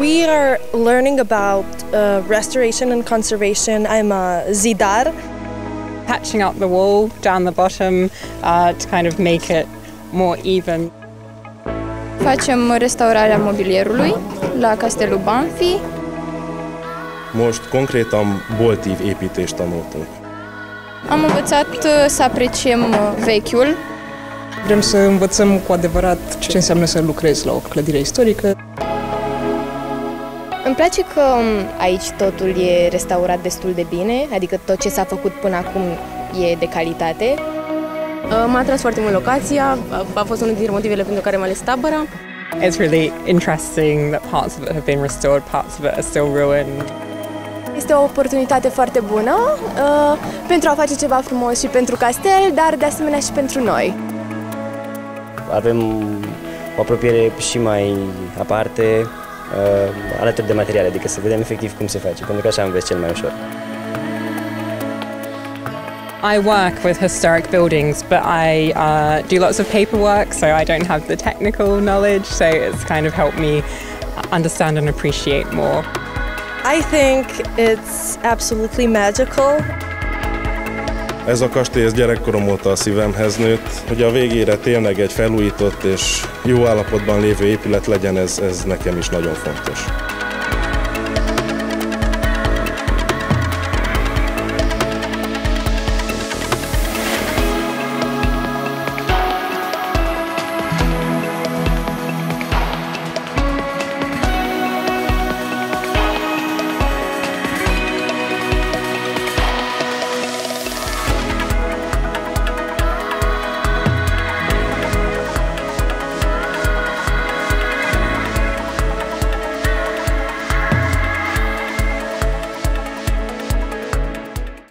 We are learning about uh, restoration and conservation. I'm a zidar. Patching up the wall down the bottom uh, to kind of make it more even. Facem restaurarea mobilierului la Castelul Banfi. Most konkrétan boltív építést tanultunk. Am învățat uh, să apreciem uh, vechiul. Vrem să învățăm cu adevărat ce înseamnă să lucrezi la o clădire istorică. Îmi place că um, aici totul e restaurat destul de bine, adică tot ce s-a făcut până acum e de calitate. M-a atras foarte mult locația, a fost unul dintre motivele pentru care am ales tabăra. It's really interesting that parts of it have been restored, parts of it are still ruined. Este o oportunitate foarte bună uh, pentru a face ceva frumos și pentru castel, dar de asemenea și pentru noi. Avem o apropiere și mai aparte uh, alături de materiale, adică să vedem efectiv cum se face, pentru că așa înveți cel mai ușor. I work with historic buildings, but I uh, do lots of paperwork, so I don't have the technical knowledge, so it's kind of helped me understand and appreciate more. I think it's absolutely magical. Ez a kastély ez gyerekkorom óta a szívemhez nőtt. Hogy a végére tényleg egy felújított és jó állapotban lévő épület legyen, ez, ez nekem is nagyon fontos.